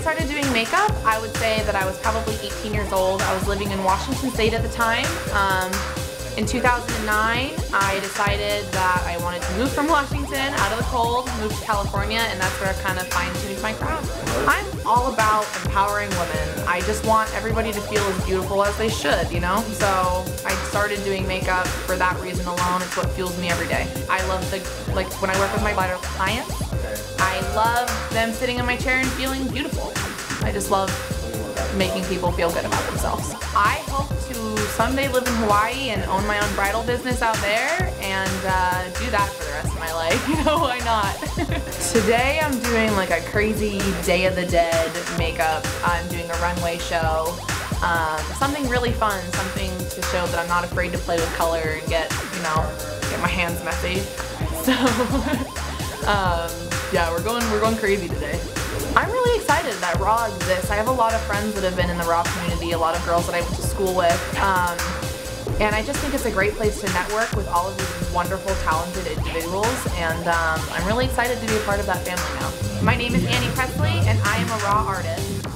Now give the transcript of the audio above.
started doing makeup, I would say that I was probably 18 years old. I was living in Washington State at the time. Um, in 2009, I decided that I wanted to move from Washington, out of the cold, move to California, and that's where I kind of fine-tuned my craft. I'm all about empowering women. I just want everybody to feel as beautiful as they should, you know? So I started doing makeup for that reason alone. It's what fuels me every day. I love the, like when I work with my bridal clients, I love them sitting in my chair and feeling beautiful. I just love making people feel good about themselves. I hope to someday live in Hawaii and own my own bridal business out there and uh, do that for the rest of my life. You know, why not? Today I'm doing like a crazy Day of the Dead makeup. I'm doing a runway show. Um, something really fun, something to show that I'm not afraid to play with color and get, you know, get my hands messy. So, um, yeah, we're going, we're going crazy today. I'm really excited that Raw exists. I have a lot of friends that have been in the Raw community, a lot of girls that I went to school with. Um, and I just think it's a great place to network with all of these wonderful, talented individuals. And um, I'm really excited to be a part of that family now. My name is Annie Presley, and I am a Raw artist.